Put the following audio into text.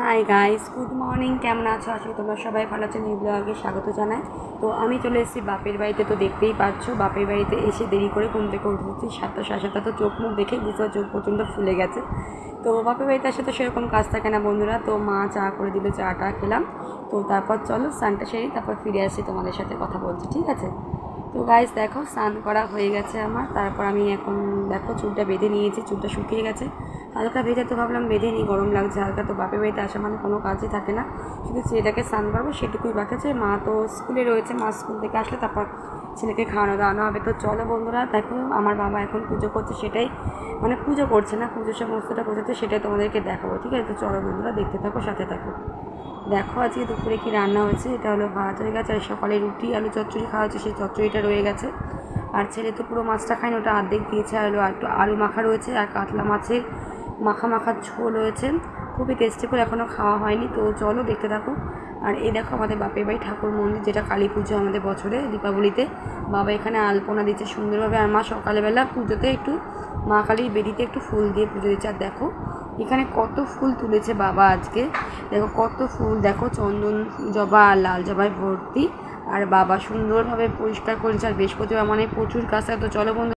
Hi guys good morning কেমন আছো? আসলে তোমরা সবাই ভালো আছো। এই ব্লগে স্বাগত জানাই। তো আমি চলে এসেছি বাপের বাড়িতে, তো দেখতেই পাচ্ছ, বাপের বাড়িতে এসে দেরি করে ঘুম থেকে উঠেছি। সাতটা, সাড়ে সাতটা তো চোখ মুখ দেখে বুঝতে চোখ প্রচণ্ড ফুলে গেছে। তো বাপের বাড়িতে আসে তো সেরকম কাজ থাকে না বন্ধুরা। তো মা চা করে দিল চাটা খেলাম। তো তারপর চলো, স্নানটা সেরে তারপর ফিরে আসি তোমাদের সাথে কথা বলছি, ঠিক আছে? তো গাইস দেখো, স্নান করা হয়ে গেছে আমার। তারপর আমি এখন দেখো, চুলটা বেঁধে নিয়েছি, চুলটা শুকিয়ে গেছে। হালকা ভেজে তো ভাবলাম বেঁধে নিই গরম লাগছে, হালকা তো বাপের বাড়িতে আসা মানে কোনো কাজই থাকে না। শুধু ছেলেটাকে স্নান করব, সেটুকুই বাকি মা তো স্কুলে রয়েছে, মা স্কুল থেকে আসলে তারপর ছেলেকে খাওয়ানো দাওয়ানো হবে। তো চলো বন্ধুরা, দেখো, আমার বাবা এখন পুজো করছে সেটাই মানে পুজো করছে না পুজো সমস্তটা করছে সেটাই তোমাদেরকে দেখাবো, ঠিক আছে? তো চলো বন্ধুরা, দেখতে থাকো, সাথে থাকো। দেখো আজকে দুপুরে কি রান্না হয়েছে? এটা হলো ভাত হয়ে গেছে, আর সকালে রুটি, আলু চচ্চড়ি খাওয়া হচ্ছে সেই চচ্চড়িটা রয়ে গেছে। আর ছেলে তো পুরো মাছটা খায়নি, ওটা অর্ধেক দিয়েছে, আর একটু আলু মাখা রয়েছে, আর কাতলা মাছের মাখা মাখা ঝোল রয়েছে। খুবই টেস্টি এখনও খাওয়া হয়নি, তো চলো দেখতে থাকো। আর এই দেখো আমাদের বাপের বাড়ি ঠাকুর মন্দির, যেটা কালী পুজো আমাদের বছরে দীপাবলিতে। বাবা এখানে আলপনা দিচ্ছে সুন্দরভাবে, আর মা সকালবেলা পুজোতে একটু মা কালীর বেদিতে একটু ফুল দিয়ে পুজো দিচ্ছে। আর দেখো এখানে কত ফুল তুলেছে বাবা আজকে। দেখো কত ফুল, দেখো চন্দন জবা আর লাল জবায় ভর্তি। আর বাবা সুন্দরভাবে পরিষ্কার করেছে, আর বৃহস্পতিবার মানে প্রচুর কাজ তো চলো বন্ধু